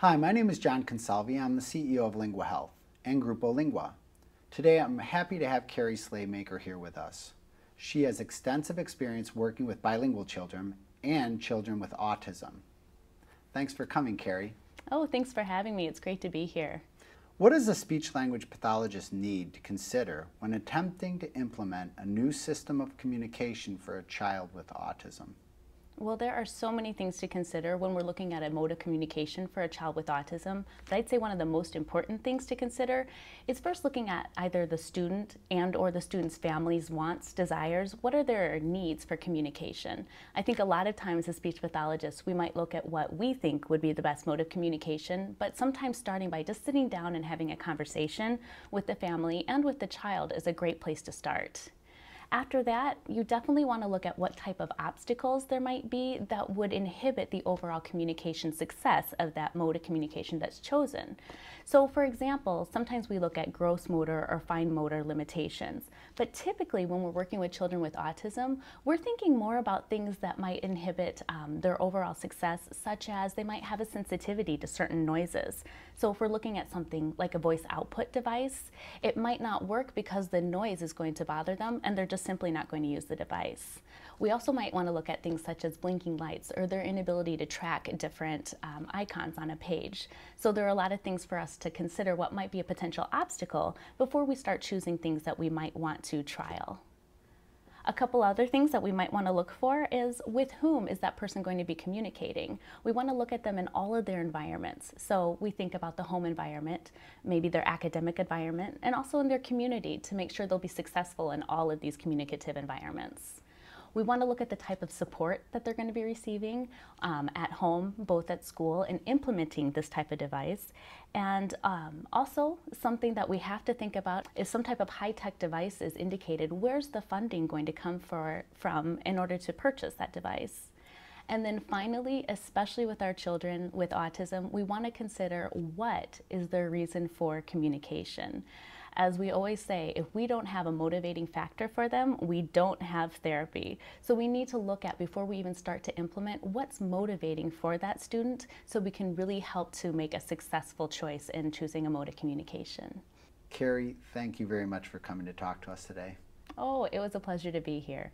Hi, my name is John Consalvi. I'm the CEO of Lingua Health and Grupo Lingua. Today I'm happy to have Carrie Slaymaker here with us. She has extensive experience working with bilingual children and children with autism. Thanks for coming, Carrie. Oh, thanks for having me. It's great to be here. What does a speech language pathologist need to consider when attempting to implement a new system of communication for a child with autism? Well, there are so many things to consider when we're looking at a mode of communication for a child with autism. But I'd say one of the most important things to consider is first looking at either the student and or the student's family's wants, desires. What are their needs for communication? I think a lot of times as speech pathologists, we might look at what we think would be the best mode of communication, but sometimes starting by just sitting down and having a conversation with the family and with the child is a great place to start. After that, you definitely want to look at what type of obstacles there might be that would inhibit the overall communication success of that mode of communication that's chosen. So for example, sometimes we look at gross motor or fine motor limitations, but typically when we're working with children with autism, we're thinking more about things that might inhibit um, their overall success, such as they might have a sensitivity to certain noises. So if we're looking at something like a voice output device, it might not work because the noise is going to bother them and they're just simply not going to use the device. We also might want to look at things such as blinking lights or their inability to track different um, icons on a page. So there are a lot of things for us to consider what might be a potential obstacle before we start choosing things that we might want to trial. A couple other things that we might want to look for is with whom is that person going to be communicating? We want to look at them in all of their environments. So we think about the home environment, maybe their academic environment, and also in their community to make sure they'll be successful in all of these communicative environments. We want to look at the type of support that they're going to be receiving um, at home, both at school, and implementing this type of device. And um, also, something that we have to think about is some type of high-tech device is indicated. Where's the funding going to come for, from in order to purchase that device? And then finally, especially with our children with autism, we want to consider what is their reason for communication as we always say, if we don't have a motivating factor for them, we don't have therapy. So we need to look at before we even start to implement what's motivating for that student so we can really help to make a successful choice in choosing a mode of communication. Carrie, thank you very much for coming to talk to us today. Oh, it was a pleasure to be here.